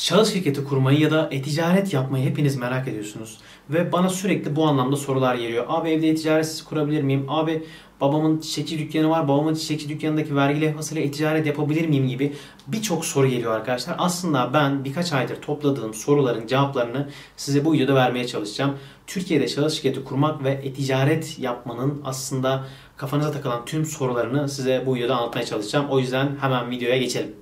Şahıs şirketi kurmayı ya da e-ticaret yapmayı hepiniz merak ediyorsunuz. Ve bana sürekli bu anlamda sorular geliyor. Abi evde e-ticaret kurabilir miyim? Abi babamın çiçekçi dükkanı var. Babamın çiçekçi dükkanındaki vergi levhasıyla e-ticaret yapabilir miyim gibi birçok soru geliyor arkadaşlar. Aslında ben birkaç aydır topladığım soruların cevaplarını size bu videoda vermeye çalışacağım. Türkiye'de şahıs şirketi kurmak ve e-ticaret yapmanın aslında kafanıza takılan tüm sorularını size bu videoda anlatmaya çalışacağım. O yüzden hemen videoya geçelim.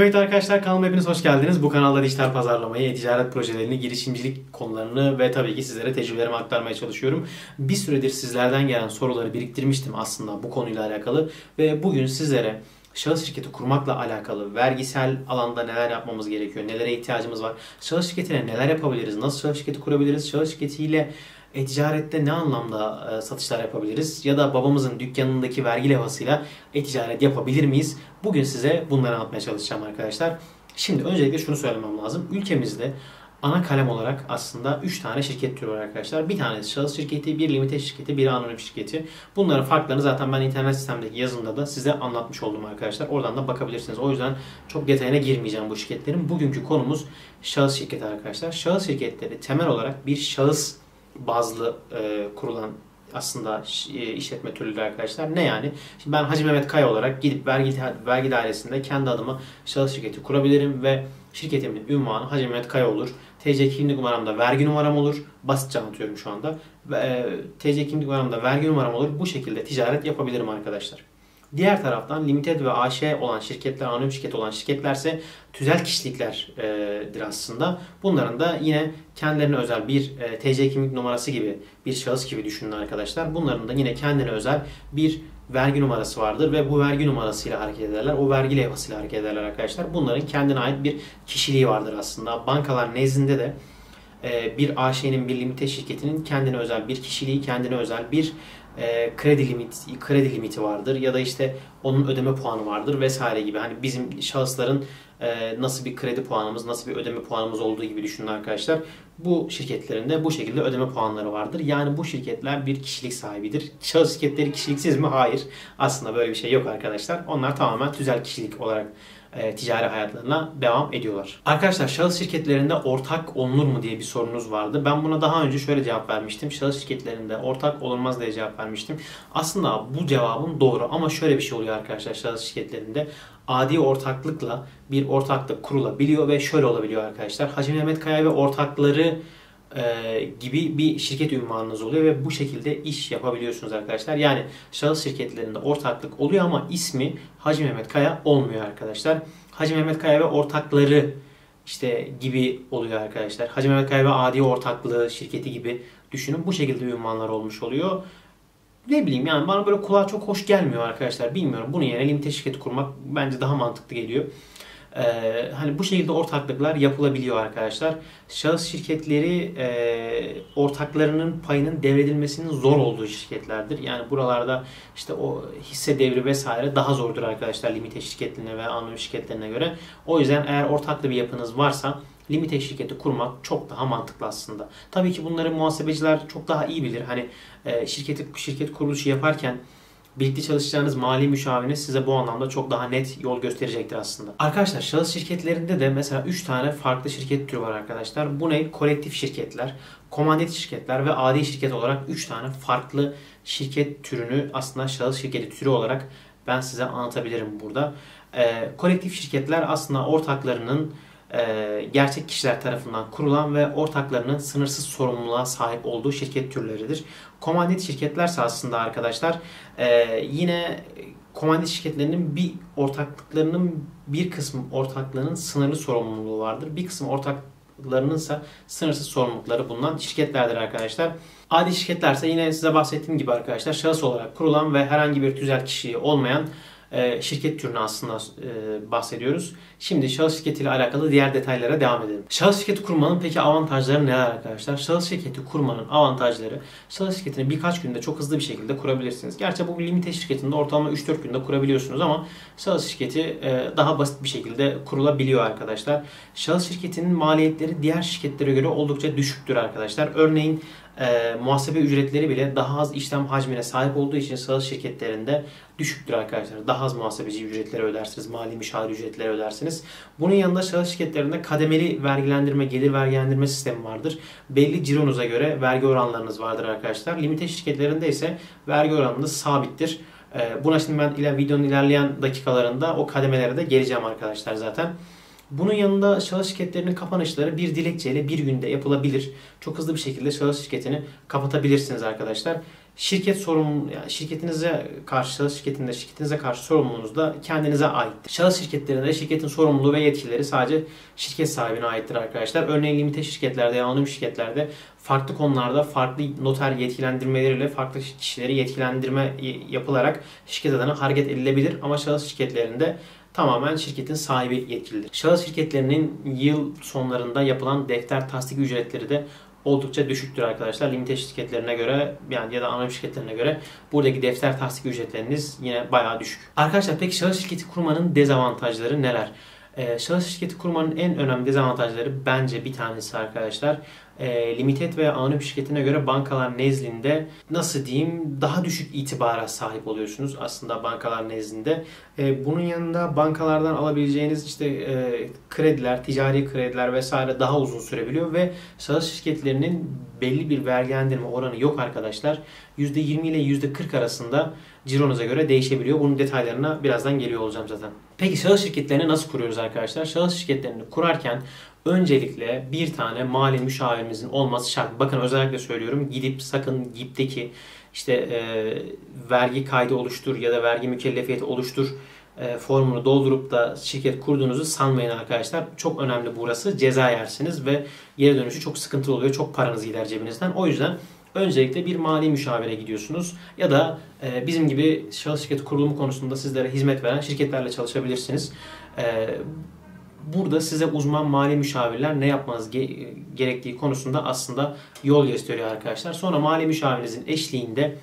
Evet arkadaşlar kanalıma hepiniz hoş geldiniz. Bu kanalda dijital pazarlamayı, ticaret projelerini, girişimcilik konularını ve tabii ki sizlere tecrübelerimi aktarmaya çalışıyorum. Bir süredir sizlerden gelen soruları biriktirmiştim aslında bu konuyla alakalı ve bugün sizlere şahıs şirketi kurmakla alakalı vergisel alanda neler yapmamız gerekiyor, nelere ihtiyacımız var, şahıs şirketiyle neler yapabiliriz, nasıl şahıs şirketi kurabiliriz, şahıs şirketiyle e-ticarette ne anlamda e, satışlar yapabiliriz ya da babamızın dükkanındaki vergi levhasıyla e-ticaret yapabilir miyiz? Bugün size bunları anlatmaya çalışacağım arkadaşlar. Şimdi öncelikle şunu söylemem lazım. Ülkemizde ana kalem olarak aslında 3 tane şirket türü var arkadaşlar. Bir tanesi şahıs şirketi, bir limite şirketi, bir anonim şirketi. Bunların farklarını zaten ben internet sistemdeki yazımda da size anlatmış oldum arkadaşlar. Oradan da bakabilirsiniz. O yüzden çok detayına girmeyeceğim bu şirketlerin. Bugünkü konumuz şahıs şirketi arkadaşlar. Şahıs şirketleri temel olarak bir şahıs bazlı e, kurulan aslında e, işletme türleri arkadaşlar. Ne yani? Şimdi ben Hacı Mehmet Kaya olarak gidip vergi vergi dairesinde kendi adıma şahıs şirketi kurabilirim ve şirketimin ünvanı Hacı Mehmet Kaya olur. TC kimlik numaramda vergi numaram olur. Basitçe anlatıyorum şu anda. E, TC kimlik numaramda vergi numaram olur. Bu şekilde ticaret yapabilirim arkadaşlar. Diğer taraftan limited ve AŞ olan şirketler, anonim şirket olan şirketlerse tüzel kişiliklerdir aslında. Bunların da yine kendilerine özel bir e, TC kimlik numarası gibi bir şahıs gibi düşünün arkadaşlar. Bunların da yine kendine özel bir vergi numarası vardır ve bu vergi numarasıyla hareket ederler. O vergi levhasıyla hareket ederler arkadaşlar. Bunların kendine ait bir kişiliği vardır aslında. Bankalar nezdinde de e, bir AŞ'nin bir limite şirketinin kendine özel bir kişiliği, kendine özel bir e, kredi limit kredi limiti vardır ya da işte onun ödeme puanı vardır vesaire gibi. Hani bizim şahısların e, nasıl bir kredi puanımız, nasıl bir ödeme puanımız olduğu gibi düşünün arkadaşlar. Bu şirketlerin de bu şekilde ödeme puanları vardır. Yani bu şirketler bir kişilik sahibidir. Şahıs şirketleri kişiliksiz mi? Hayır. Aslında böyle bir şey yok arkadaşlar. Onlar tamamen tüzel kişilik olarak e, ticari hayatlarına devam ediyorlar. Arkadaşlar şahıs şirketlerinde ortak olunur mu diye bir sorunuz vardı. Ben buna daha önce şöyle cevap vermiştim. Şahıs şirketlerinde ortak olunmaz diye cevap vermiştim. Aslında bu cevabım doğru ama şöyle bir şey oluyor arkadaşlar şahıs şirketlerinde. Adi ortaklıkla bir ortaklık kurulabiliyor ve şöyle olabiliyor arkadaşlar. Hacı Mehmet Kaya ve ortakları e, gibi bir şirket ünvanınız oluyor ve bu şekilde iş yapabiliyorsunuz arkadaşlar. Yani şahıs şirketlerinde ortaklık oluyor ama ismi Hacı Mehmet Kaya olmuyor arkadaşlar. Hacı Mehmet Kaya ve ortakları işte gibi oluyor arkadaşlar. Hacı Mehmet Kaya ve Adi Ortaklığı şirketi gibi düşünün. Bu şekilde ünvanlar olmuş oluyor. Ne bileyim yani bana böyle kulağa çok hoş gelmiyor arkadaşlar. Bilmiyorum. Bunun yerine limite şirketi kurmak bence daha mantıklı geliyor. Ee, hani bu şekilde ortaklıklar yapılabiliyor arkadaşlar. Şahıs şirketleri e, ortaklarının payının devredilmesinin zor olduğu şirketlerdir. Yani buralarda işte o hisse devri vesaire daha zordur arkadaşlar limite şirketlerine ve anonim şirketlerine göre. O yüzden eğer ortaklı bir yapınız varsa limite şirketi kurmak çok daha mantıklı aslında. Tabii ki bunları muhasebeciler çok daha iyi bilir. Hani e, şirketi şirket kuruluşu yaparken birlikte çalışacağınız mali müşaviriniz size bu anlamda çok daha net yol gösterecektir aslında. Arkadaşlar şahıs şirketlerinde de mesela 3 tane farklı şirket türü var arkadaşlar. Bu ne? Kolektif şirketler, komandit şirketler ve adi şirket olarak 3 tane farklı şirket türünü aslında şahıs şirketi türü olarak ben size anlatabilirim burada. Ee, kolektif şirketler aslında ortaklarının e, gerçek kişiler tarafından kurulan ve ortaklarının sınırsız sorumluluğa sahip olduğu şirket türleridir. Komandit şirketlerse aslında arkadaşlar e, yine komandit şirketlerinin bir ortaklıklarının bir kısmı ortaklığının sınırlı sorumluluğu vardır. Bir kısmı ortaklarının ise sınırsız sorumlulukları bulunan şirketlerdir arkadaşlar. Adi şirketlerse yine size bahsettiğim gibi arkadaşlar şahıs olarak kurulan ve herhangi bir tüzel kişiliği olmayan e, şirket türünü aslında e, bahsediyoruz. Şimdi şahıs şirketi ile alakalı diğer detaylara devam edelim. Şahıs şirketi kurmanın peki avantajları neler arkadaşlar? Şahıs şirketi kurmanın avantajları şahıs şirketini birkaç günde çok hızlı bir şekilde kurabilirsiniz. Gerçi bu limite şirketinde ortalama 3-4 günde kurabiliyorsunuz ama şahıs şirketi e, daha basit bir şekilde kurulabiliyor arkadaşlar. Şahıs şirketinin maliyetleri diğer şirketlere göre oldukça düşüktür arkadaşlar. Örneğin e, muhasebe ücretleri bile daha az işlem hacmine sahip olduğu için sağlık şirketlerinde düşüktür arkadaşlar. Daha az muhasebeci ücretleri ödersiniz, mali müşavir ücretleri ödersiniz. Bunun yanında şahıs şirketlerinde kademeli vergilendirme, gelir vergilendirme sistemi vardır. Belli cironuza göre vergi oranlarınız vardır arkadaşlar. Limite şirketlerinde ise vergi oranınız sabittir. E, buna şimdi ben videonun ilerleyen dakikalarında o kademelere de geleceğim arkadaşlar zaten. Bunun yanında şahıs şirketlerinin kapanışları bir dilekçeyle bir günde yapılabilir. Çok hızlı bir şekilde şahıs şirketini kapatabilirsiniz arkadaşlar. Şirket sorumlu, yani şirketinize karşı, şahıs şirketinde şirketinize karşı sorumluluğunuz da kendinize ait. Şahıs şirketlerinde şirketin sorumluluğu ve yetkileri sadece şirket sahibine aittir arkadaşlar. Örneğin limite şirketlerde ya anonim şirketlerde farklı konularda farklı noter yetkilendirmeleriyle farklı kişileri yetkilendirme yapılarak şirket adına hareket edilebilir. Ama şahıs şirketlerinde tamamen şirketin sahibi yetkilidir. Şahıs şirketlerinin yıl sonlarında yapılan defter tasdik ücretleri de oldukça düşüktür arkadaşlar. Limite şirketlerine göre yani ya da anonim şirketlerine göre buradaki defter tasdik ücretleriniz yine bayağı düşük. Arkadaşlar peki şahıs şirketi kurmanın dezavantajları neler? Ee, şahıs şirketi kurmanın en önemli dezavantajları bence bir tanesi arkadaşlar e, limited veya anonim şirketine göre bankalar nezdinde nasıl diyeyim daha düşük itibara sahip oluyorsunuz aslında bankalar nezdinde. E, bunun yanında bankalardan alabileceğiniz işte e, krediler, ticari krediler vesaire daha uzun sürebiliyor ve şahıs şirketlerinin belli bir vergilendirme oranı yok arkadaşlar. %20 ile %40 arasında cironuza göre değişebiliyor. Bunun detaylarına birazdan geliyor olacağım zaten. Peki şahıs şirketlerini nasıl kuruyoruz arkadaşlar? Şahıs şirketlerini kurarken öncelikle bir tane mali müşavirimizin olması şart. Bakın özellikle söylüyorum gidip sakın GİP'teki işte e, vergi kaydı oluştur ya da vergi mükellefiyeti oluştur e, formunu doldurup da şirket kurduğunuzu sanmayın arkadaşlar. Çok önemli burası. Ceza yersiniz ve geri dönüşü çok sıkıntılı oluyor. Çok paranız gider cebinizden. O yüzden öncelikle bir mali müşavire gidiyorsunuz ya da e, bizim gibi şahıs şirketi kurulumu konusunda sizlere hizmet veren şirketlerle çalışabilirsiniz. E, burada size uzman mali müşavirler ne yapmanız ge- gerektiği konusunda aslında yol gösteriyor arkadaşlar. Sonra mali müşavirinizin eşliğinde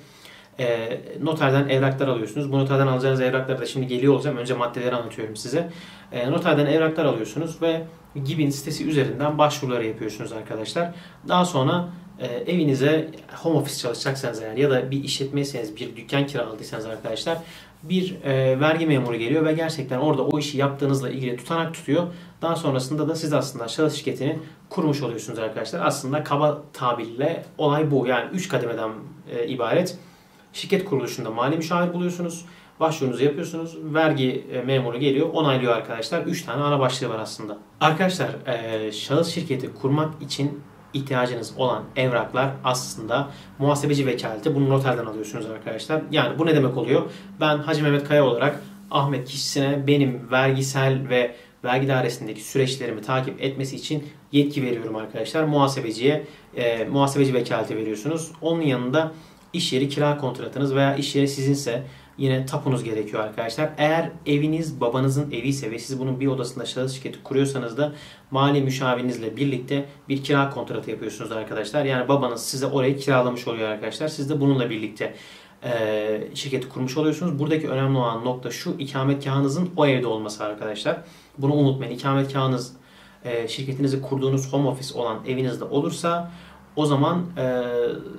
e, noterden evraklar alıyorsunuz. Bu noterden alacağınız evrakları da şimdi geliyor olacağım. Önce maddeleri anlatıyorum size. E, noterden evraklar alıyorsunuz ve GİB'in sitesi üzerinden başvuruları yapıyorsunuz arkadaşlar. Daha sonra e, evinize home office çalışacaksanız eğer ya da bir işletmeyseniz bir dükkan kiraladıysanız arkadaşlar bir e, vergi memuru geliyor ve gerçekten orada o işi yaptığınızla ilgili tutanak tutuyor. Daha sonrasında da siz aslında şahıs şirketini kurmuş oluyorsunuz arkadaşlar. Aslında kaba tabirle olay bu. Yani 3 kademeden e, ibaret. Şirket kuruluşunda mali müşavir buluyorsunuz. Başvurunuzu yapıyorsunuz. Vergi e, memuru geliyor, onaylıyor arkadaşlar. 3 tane ana başlığı var aslında. Arkadaşlar, e, şahıs şirketi kurmak için ihtiyacınız olan evraklar aslında muhasebeci vekaleti. Bunu noterden alıyorsunuz arkadaşlar. Yani bu ne demek oluyor? Ben Hacı Mehmet Kaya olarak Ahmet kişisine benim vergisel ve vergi dairesindeki süreçlerimi takip etmesi için yetki veriyorum arkadaşlar. Muhasebeciye e, muhasebeci vekaleti veriyorsunuz. Onun yanında iş yeri kira kontratınız veya iş yeri sizinse yine tapunuz gerekiyor arkadaşlar. Eğer eviniz babanızın evi ise ve siz bunun bir odasında şahıs şirketi kuruyorsanız da mali müşavirinizle birlikte bir kira kontratı yapıyorsunuz arkadaşlar. Yani babanız size orayı kiralamış oluyor arkadaşlar. Siz de bununla birlikte şirketi kurmuş oluyorsunuz. Buradaki önemli olan nokta şu ikametgahınızın o evde olması arkadaşlar. Bunu unutmayın. İkametgahınız e, şirketinizi kurduğunuz home office olan evinizde olursa o zaman e,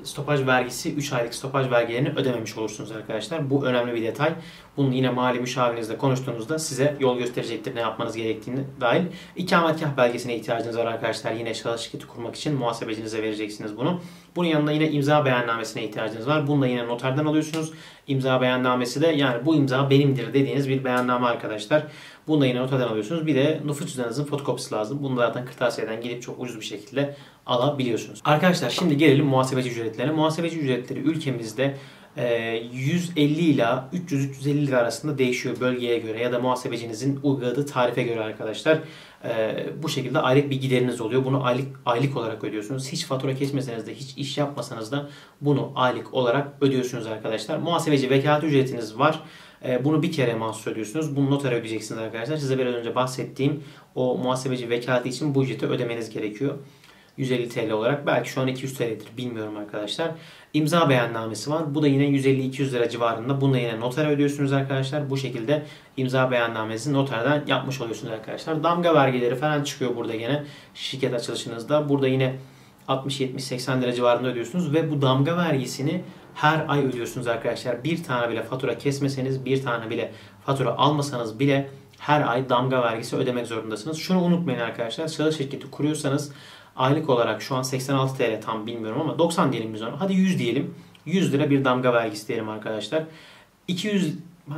stopaj vergisi 3 aylık stopaj vergilerini ödememiş olursunuz arkadaşlar. Bu önemli bir detay. Bunu yine mali müşavirinizle konuştuğunuzda size yol gösterecektir ne yapmanız gerektiğini dahil. İkametgah belgesine ihtiyacınız var arkadaşlar. Yine şahıs şirketi kurmak için muhasebecinize vereceksiniz bunu. Bunun yanında yine imza beyannamesine ihtiyacınız var. Bunu da yine noterden alıyorsunuz. İmza beyannamesi de yani bu imza benimdir dediğiniz bir beyanname arkadaşlar. Bunu da yine noterden alıyorsunuz. Bir de nüfus cüzdanınızın fotokopisi lazım. Bunu da zaten kırtasiyeden gidip çok ucuz bir şekilde alabiliyorsunuz. Arkadaşlar şimdi gelelim muhasebeci ücretlerine. Muhasebeci ücretleri ülkemizde 150 ee, ila 300-350 lira arasında değişiyor bölgeye göre ya da muhasebecinizin uyguladığı tarife göre arkadaşlar. Ee, bu şekilde aylık bir gideriniz oluyor. Bunu aylık aylık olarak ödüyorsunuz. Hiç fatura kesmeseniz de hiç iş yapmasanız da bunu aylık olarak ödüyorsunuz arkadaşlar. Muhasebeci vekalet ücretiniz var. E, bunu bir kere mahsus ödüyorsunuz. Bunu notere ödeyeceksiniz arkadaşlar. Size biraz önce bahsettiğim o muhasebeci vekaleti için bu ücreti ödemeniz gerekiyor. 150 TL olarak. Belki şu an 200 TL'dir. Bilmiyorum arkadaşlar. İmza beyannamesi var. Bu da yine 150-200 lira civarında. Bunu yine notere ödüyorsunuz arkadaşlar. Bu şekilde imza beyannamesini noterden yapmış oluyorsunuz arkadaşlar. Damga vergileri falan çıkıyor burada yine şirket açılışınızda. Burada yine 60-70-80 lira civarında ödüyorsunuz ve bu damga vergisini her ay ödüyorsunuz arkadaşlar. Bir tane bile fatura kesmeseniz, bir tane bile fatura almasanız bile her ay damga vergisi ödemek zorundasınız. Şunu unutmayın arkadaşlar. Şahıs şirketi kuruyorsanız aylık olarak şu an 86 TL tam bilmiyorum ama 90 diyelim biz ona. Hadi 100 diyelim. 100 lira bir damga vergisi diyelim arkadaşlar. 200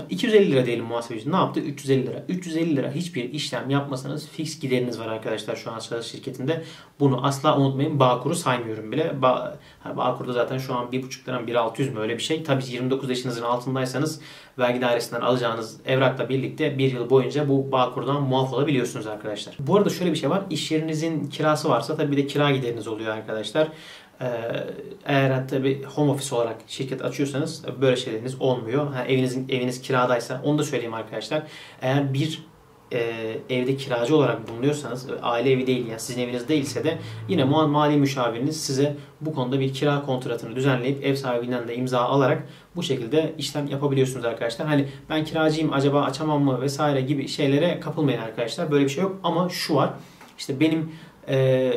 250 lira diyelim muhasebeci. Ne yaptı? 350 lira. 350 lira hiçbir işlem yapmasanız fix gideriniz var arkadaşlar şu an şahıs şirketinde. Bunu asla unutmayın. Bağkur'u saymıyorum bile. Ba Bağkur'da zaten şu an 1,5 lira 1,600 mü öyle bir şey. Tabii 29 yaşınızın altındaysanız vergi dairesinden alacağınız evrakla birlikte bir yıl boyunca bu Bağkur'dan muaf olabiliyorsunuz arkadaşlar. Bu arada şöyle bir şey var. İş yerinizin kirası varsa tabii bir de kira gideriniz oluyor arkadaşlar. Ee, eğer tabi home office olarak şirket açıyorsanız böyle şeyleriniz olmuyor. Ha, evinizin eviniz kiradaysa onu da söyleyeyim arkadaşlar. Eğer bir e, evde kiracı olarak bulunuyorsanız aile evi değil yani sizin eviniz değilse de yine mali müşaviriniz size bu konuda bir kira kontratını düzenleyip ev sahibinden de imza alarak bu şekilde işlem yapabiliyorsunuz arkadaşlar. Hani ben kiracıyım acaba açamam mı vesaire gibi şeylere kapılmayın arkadaşlar. Böyle bir şey yok ama şu var. İşte benim e,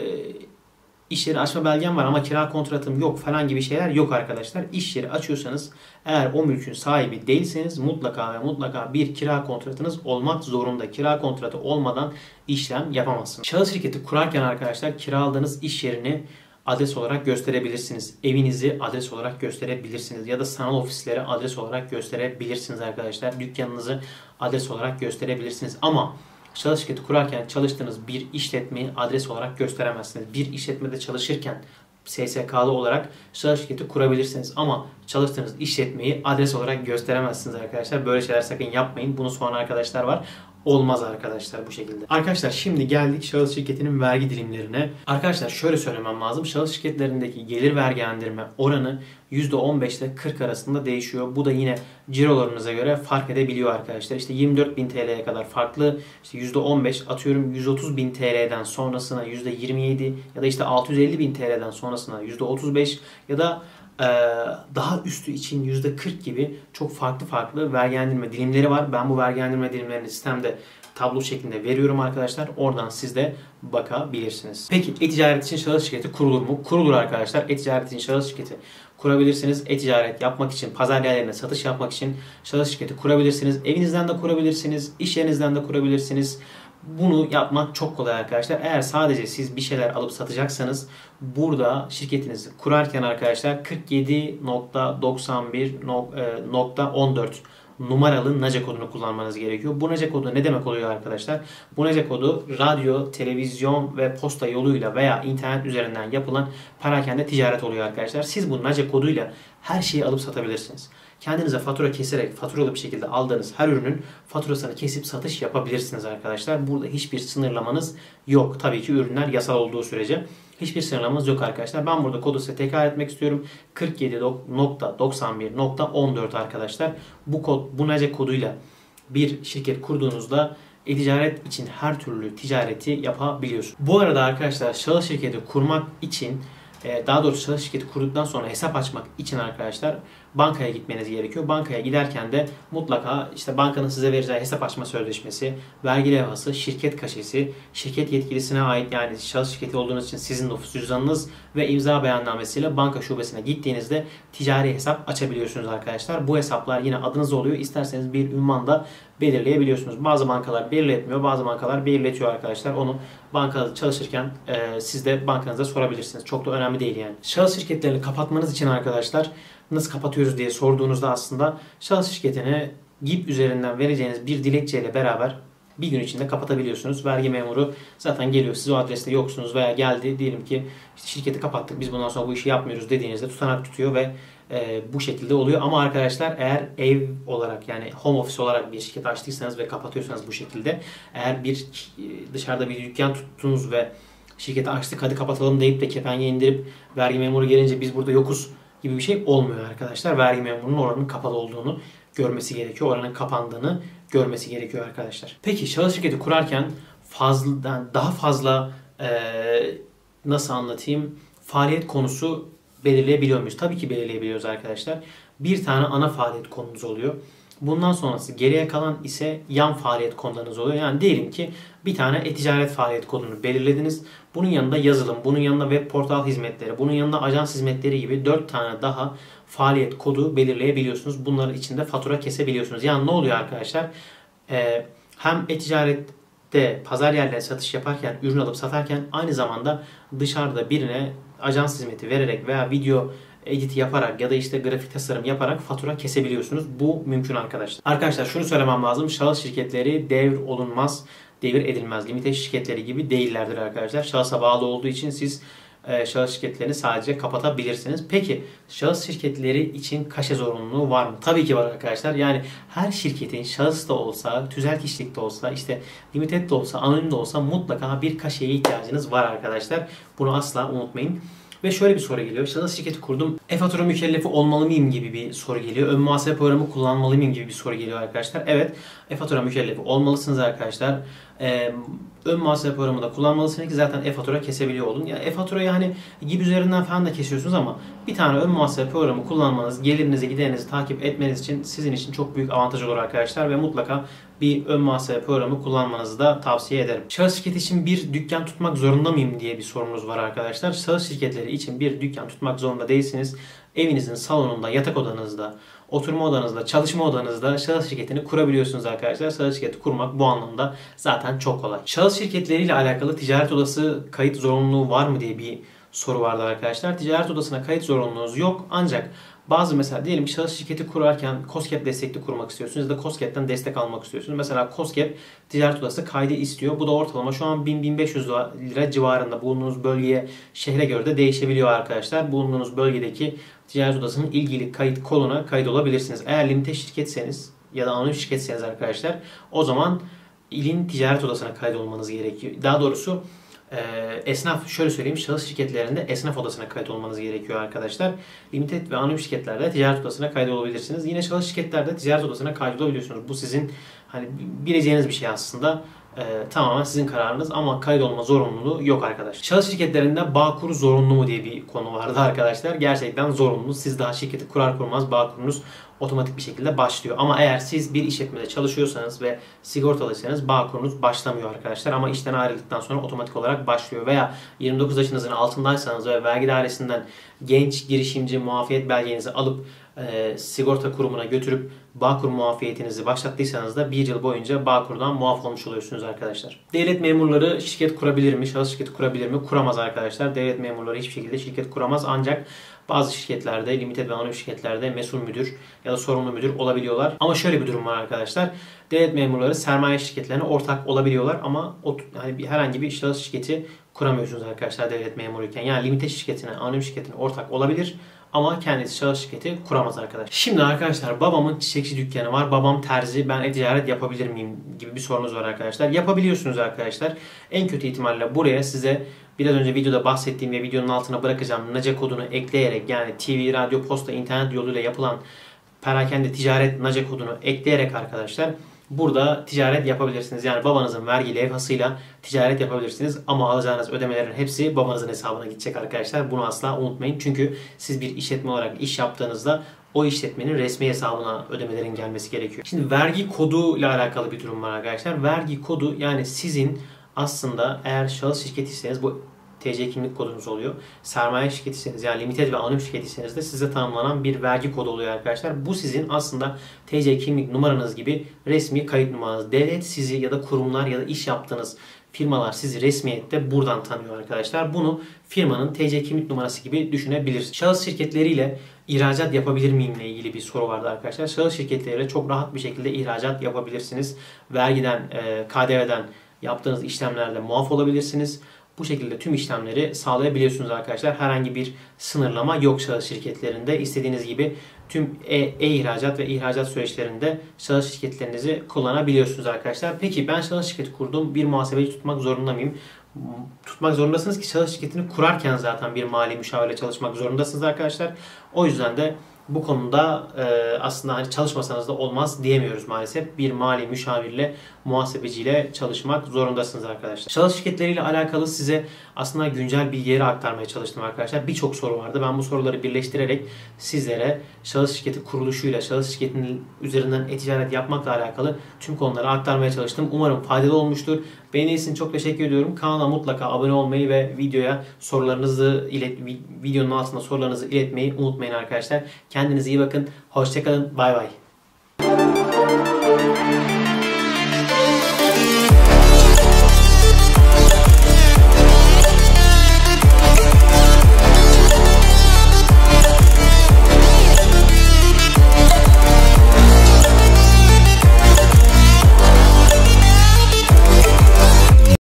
iş yeri açma belgem var ama kira kontratım yok falan gibi şeyler yok arkadaşlar. İş yeri açıyorsanız eğer o mülkün sahibi değilseniz mutlaka ve mutlaka bir kira kontratınız olmak zorunda. Kira kontratı olmadan işlem yapamazsınız. Şahıs şirketi kurarken arkadaşlar kiraladığınız iş yerini adres olarak gösterebilirsiniz. Evinizi adres olarak gösterebilirsiniz. Ya da sanal ofisleri adres olarak gösterebilirsiniz arkadaşlar. Dükkanınızı adres olarak gösterebilirsiniz. Ama şahıs şirketi kurarken çalıştığınız bir işletmeyi adres olarak gösteremezsiniz. Bir işletmede çalışırken SSK'lı olarak şahıs şirketi kurabilirsiniz ama çalıştığınız işletmeyi adres olarak gösteremezsiniz arkadaşlar. Böyle şeyler sakın yapmayın. Bunu soran arkadaşlar var olmaz arkadaşlar bu şekilde. Arkadaşlar şimdi geldik şahıs şirketinin vergi dilimlerine. Arkadaşlar şöyle söylemem lazım. Şahıs şirketlerindeki gelir vergilendirme oranı %15 ile 40 arasında değişiyor. Bu da yine cirolarınıza göre fark edebiliyor arkadaşlar. İşte 24.000 TL'ye kadar farklı. İşte %15 atıyorum 130.000 TL'den sonrasına %27 ya da işte 650.000 TL'den sonrasına %35 ya da daha üstü için %40 gibi çok farklı farklı vergilendirme dilimleri var. Ben bu vergilendirme dilimlerini sistemde tablo şeklinde veriyorum arkadaşlar. Oradan siz de bakabilirsiniz. Peki e-ticaret için şahıs şirketi kurulur mu? Kurulur arkadaşlar. E-ticaret için şahıs şirketi kurabilirsiniz. E-ticaret yapmak için, pazar yerlerine satış yapmak için şahıs şirketi kurabilirsiniz. Evinizden de kurabilirsiniz, iş yerinizden de kurabilirsiniz. Bunu yapmak çok kolay arkadaşlar. Eğer sadece siz bir şeyler alıp satacaksanız burada şirketinizi kurarken arkadaşlar 47.91.14 numaralı NACE kodunu kullanmanız gerekiyor. Bu NACE kodu ne demek oluyor arkadaşlar? Bu NACE kodu radyo, televizyon ve posta yoluyla veya internet üzerinden yapılan parakende ticaret oluyor arkadaşlar. Siz bu NACE koduyla her şeyi alıp satabilirsiniz. Kendinize fatura keserek faturalı bir şekilde aldığınız her ürünün faturasını kesip satış yapabilirsiniz arkadaşlar. Burada hiçbir sınırlamanız yok. Tabii ki ürünler yasal olduğu sürece hiçbir sınırlamanız yok arkadaşlar. Ben burada kodu size tekrar etmek istiyorum. 47.91.14 arkadaşlar. Bu kod, bu NACE koduyla bir şirket kurduğunuzda e-ticaret için her türlü ticareti yapabiliyorsunuz. Bu arada arkadaşlar şahıs şirketi kurmak için e, daha doğrusu şahıs şirketi kurduktan sonra hesap açmak için arkadaşlar bankaya gitmeniz gerekiyor. Bankaya giderken de mutlaka işte bankanın size vereceği hesap açma sözleşmesi, vergi levhası, şirket kaşesi, şirket yetkilisine ait yani şahıs şirketi olduğunuz için sizin nüfus cüzdanınız ve imza beyannamesiyle banka şubesine gittiğinizde ticari hesap açabiliyorsunuz arkadaşlar. Bu hesaplar yine adınız oluyor. İsterseniz bir ünvan da belirleyebiliyorsunuz. Bazı bankalar belirletmiyor, bazı bankalar belirletiyor arkadaşlar. Onu bankada çalışırken e, siz de bankanıza sorabilirsiniz. Çok da önemli değil yani. Şahıs şirketlerini kapatmanız için arkadaşlar nasıl kapatıyoruz diye sorduğunuzda aslında şahıs şirketine GİP üzerinden vereceğiniz bir dilekçeyle beraber bir gün içinde kapatabiliyorsunuz. Vergi memuru zaten geliyor siz o adreste yoksunuz veya geldi diyelim ki işte şirketi kapattık biz bundan sonra bu işi yapmıyoruz dediğinizde tutanak tutuyor ve e, bu şekilde oluyor. Ama arkadaşlar eğer ev olarak yani home office olarak bir şirket açtıysanız ve kapatıyorsanız bu şekilde eğer bir dışarıda bir dükkan tuttunuz ve şirketi açtık hadi kapatalım deyip de kepengi indirip vergi memuru gelince biz burada yokuz gibi bir şey olmuyor arkadaşlar. Vergi memurunun oranın kapalı olduğunu görmesi gerekiyor. Oranın kapandığını görmesi gerekiyor arkadaşlar. Peki şahıs şirketi kurarken fazladan daha fazla e, nasıl anlatayım faaliyet konusu belirleyebiliyor muyuz? Tabii ki belirleyebiliyoruz arkadaşlar. Bir tane ana faaliyet konumuz oluyor. Bundan sonrası geriye kalan ise yan faaliyet konularınız oluyor. Yani diyelim ki bir tane e-ticaret faaliyet kodunu belirlediniz. Bunun yanında yazılım, bunun yanında web portal hizmetleri, bunun yanında ajans hizmetleri gibi 4 tane daha faaliyet kodu belirleyebiliyorsunuz. Bunların içinde fatura kesebiliyorsunuz. Yani ne oluyor arkadaşlar? Ee, hem e-ticarette pazar yerlerine satış yaparken, ürün alıp satarken aynı zamanda dışarıda birine ajans hizmeti vererek veya video edit yaparak ya da işte grafik tasarım yaparak fatura kesebiliyorsunuz. Bu mümkün arkadaşlar. Arkadaşlar şunu söylemem lazım. Şahıs şirketleri devir olunmaz, devir edilmez. Limite şirketleri gibi değillerdir arkadaşlar. Şahısa bağlı olduğu için siz e, şahıs şirketlerini sadece kapatabilirsiniz. Peki şahıs şirketleri için kaşe zorunluluğu var mı? Tabii ki var arkadaşlar. Yani her şirketin şahıs da olsa, tüzel kişilik de olsa, işte limited de olsa, anonim de olsa mutlaka bir kaşeye ihtiyacınız var arkadaşlar. Bunu asla unutmayın. Ve şöyle bir soru geliyor. Şahıs şirketi kurdum. E-fatura mükellefi olmalı mıyım gibi bir soru geliyor. Ön muhasebe programı kullanmalı mıyım gibi bir soru geliyor arkadaşlar. Evet e-fatura mükellefi olmalısınız arkadaşlar. Ee, ön muhasebe programı da kullanmalısınız ki zaten e-fatura kesebiliyor olun. Ya e-faturayı hani gibi üzerinden falan da kesiyorsunuz ama bir tane ön muhasebe programı kullanmanız gelirinizi giderinizi takip etmeniz için sizin için çok büyük avantaj olur arkadaşlar ve mutlaka bir ön muhasebe programı kullanmanızı da tavsiye ederim. Şahıs şirketi için bir dükkan tutmak zorunda mıyım diye bir sorunuz var arkadaşlar. Şahıs şirketleri için bir dükkan tutmak zorunda değilsiniz. Evinizin salonunda, yatak odanızda, oturma odanızda, çalışma odanızda şahıs şirketini kurabiliyorsunuz arkadaşlar. Şahıs şirketi kurmak bu anlamda zaten çok kolay. Şahıs şirketleriyle alakalı ticaret odası kayıt zorunluluğu var mı diye bir soru vardı arkadaşlar. Ticaret odasına kayıt zorunluluğunuz yok ancak bazı mesela diyelim ki şahıs şirketi kurarken COSGAP destekli kurmak istiyorsunuz ya da COSGAP'ten destek almak istiyorsunuz. Mesela COSGAP ticaret odası kaydı istiyor. Bu da ortalama şu an 1000-1500 lira civarında bulunduğunuz bölgeye, şehre göre de değişebiliyor arkadaşlar. Bulunduğunuz bölgedeki ticaret odasının ilgili kayıt koluna kayıt olabilirsiniz. Eğer limite şirketseniz ya da anonim şirketseniz arkadaşlar o zaman ilin ticaret odasına kaydolmanız gerekiyor. Daha doğrusu ee, esnaf şöyle söyleyeyim şahıs şirketlerinde esnaf odasına kayıt olmanız gerekiyor arkadaşlar. Limited ve anonim şirketlerde ticaret odasına kayıt olabilirsiniz. Yine şahıs şirketlerde ticaret odasına kayıt olabiliyorsunuz. Bu sizin hani bileceğiniz bir şey aslında. Ee, tamamen sizin kararınız ama kaydolma zorunluluğu yok arkadaşlar. Şahıs şirketlerinde Bağkur zorunlu mu diye bir konu vardı arkadaşlar. Gerçekten zorunlu. Siz daha şirketi kurar kurmaz Bağkur'unuz otomatik bir şekilde başlıyor. Ama eğer siz bir işletmede çalışıyorsanız ve sigortalıysanız Bağkur'unuz başlamıyor arkadaşlar. Ama işten ayrıldıktan sonra otomatik olarak başlıyor. Veya 29 yaşınızın altındaysanız ve vergi dairesinden genç girişimci muafiyet belgenizi alıp e, sigorta kurumuna götürüp Bağkur muafiyetinizi başlattıysanız da bir yıl boyunca Bağkur'dan muaf olmuş oluyorsunuz arkadaşlar. Devlet memurları şirket kurabilir mi? Şahıs şirketi kurabilir mi? Kuramaz arkadaşlar. Devlet memurları hiçbir şekilde şirket kuramaz. Ancak bazı şirketlerde, limited ve anonim şirketlerde mesul müdür ya da sorumlu müdür olabiliyorlar. Ama şöyle bir durum var arkadaşlar. Devlet memurları sermaye şirketlerine ortak olabiliyorlar ama o, bir, herhangi bir şahıs şirketi kuramıyorsunuz arkadaşlar devlet memuruyken. Yani limite şirketine, anonim şirketine ortak olabilir ama kendisi şahıs şirketi kuramaz arkadaşlar. Şimdi arkadaşlar babamın çiçekçi dükkanı var. Babam terzi. Ben e-ticaret yapabilir miyim gibi bir sorunuz var arkadaşlar. Yapabiliyorsunuz arkadaşlar. En kötü ihtimalle buraya size biraz önce videoda bahsettiğim ve videonun altına bırakacağım NACE kodunu ekleyerek yani TV, radyo, posta, internet yoluyla yapılan perakende ticaret NACE kodunu ekleyerek arkadaşlar burada ticaret yapabilirsiniz. Yani babanızın vergi levhasıyla ticaret yapabilirsiniz. Ama alacağınız ödemelerin hepsi babanızın hesabına gidecek arkadaşlar. Bunu asla unutmayın. Çünkü siz bir işletme olarak iş yaptığınızda o işletmenin resmi hesabına ödemelerin gelmesi gerekiyor. Şimdi vergi kodu ile alakalı bir durum var arkadaşlar. Vergi kodu yani sizin aslında eğer şahıs şirketiyseniz bu TC kimlik kodunuz oluyor. Sermaye şirketiyseniz yani limited ve anonim şirketiyseniz de size tanımlanan bir vergi kodu oluyor arkadaşlar. Bu sizin aslında TC kimlik numaranız gibi resmi kayıt numaranız. Devlet sizi ya da kurumlar ya da iş yaptığınız firmalar sizi resmiyette buradan tanıyor arkadaşlar. Bunu firmanın TC kimlik numarası gibi düşünebilirsiniz. Şahıs şirketleriyle ihracat yapabilir miyim ile ilgili bir soru vardı arkadaşlar. Şahıs şirketleriyle çok rahat bir şekilde ihracat yapabilirsiniz. Vergiden, KDV'den yaptığınız işlemlerde muaf olabilirsiniz. Bu şekilde tüm işlemleri sağlayabiliyorsunuz arkadaşlar. Herhangi bir sınırlama yok şahıs şirketlerinde. İstediğiniz gibi tüm e-ihracat e ve ihracat süreçlerinde şahıs şirketlerinizi kullanabiliyorsunuz arkadaşlar. Peki ben şahıs şirketi kurdum. Bir muhasebeci tutmak zorunda mıyım? Tutmak zorundasınız ki şahıs şirketini kurarken zaten bir mali müşavirle çalışmak zorundasınız arkadaşlar. O yüzden de bu konuda e, aslında hani çalışmasanız da olmaz diyemiyoruz maalesef. Bir mali müşavirle, muhasebeciyle çalışmak zorundasınız arkadaşlar. Şahıs şirketleriyle alakalı size aslında güncel bilgileri aktarmaya çalıştım arkadaşlar. Birçok soru vardı. Ben bu soruları birleştirerek sizlere şahıs şirketi kuruluşuyla, şahıs şirketinin üzerinden e-ticaret yapmakla alakalı tüm konuları aktarmaya çalıştım. Umarım faydalı olmuştur. Beğeniniz için çok teşekkür ediyorum. Kanala mutlaka abone olmayı ve videoya sorularınızı ilet videonun altında sorularınızı iletmeyi unutmayın arkadaşlar. Kendinize iyi bakın. Hoşçakalın. Bay bay.